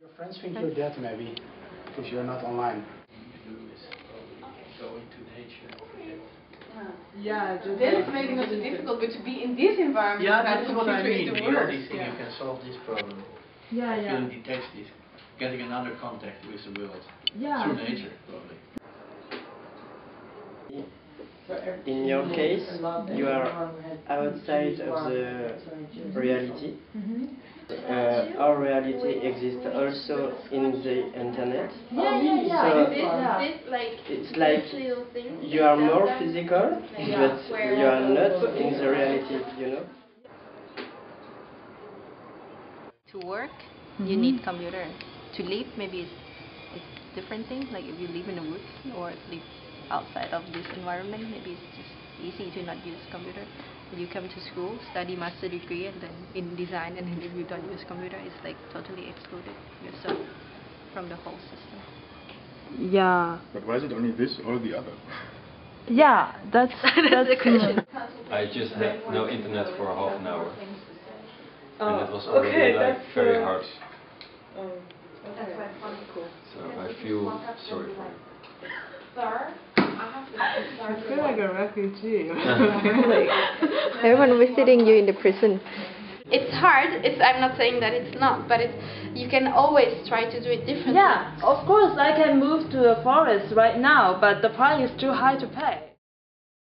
Your friends think you're dead maybe, because you're not online. do go into nature. Yeah, just Then it's making it difficult, but to be in this environment Yeah, without that's the what I mean. The the only thing Yeah. you can solve this problem, Yeah, yeah. feeling detached, is getting another contact with the world Yeah. through nature, probably. In your case, you are outside of the reality. Uh, our reality exists also in the internet. Yeah, yeah, yeah. So- This, yeah. this like It's like this little thing. You are more physical, but you are not in the reality, you know? to work you need computer to live maybe it's, it's different thing like if you live in the woods or live outside of this environment maybe it's just easy to not use computer you come to school study master degree and then in design and then if you don't use computer it's like totally excluded yourself from the whole system Yeah. But why is it only this or the other? Yeah, that's that's the question I just had no internet for half an hour. Oh, and it was already like very uh, hard. Oh, so I feel sorry for him. I feel like a refugee. everyone visiting you in the prison It's hard. It's. I'm not saying that it's not, but it's. You can always try to do it differently. yeah, of course I can move to a forest right now, but the price is too high to pay.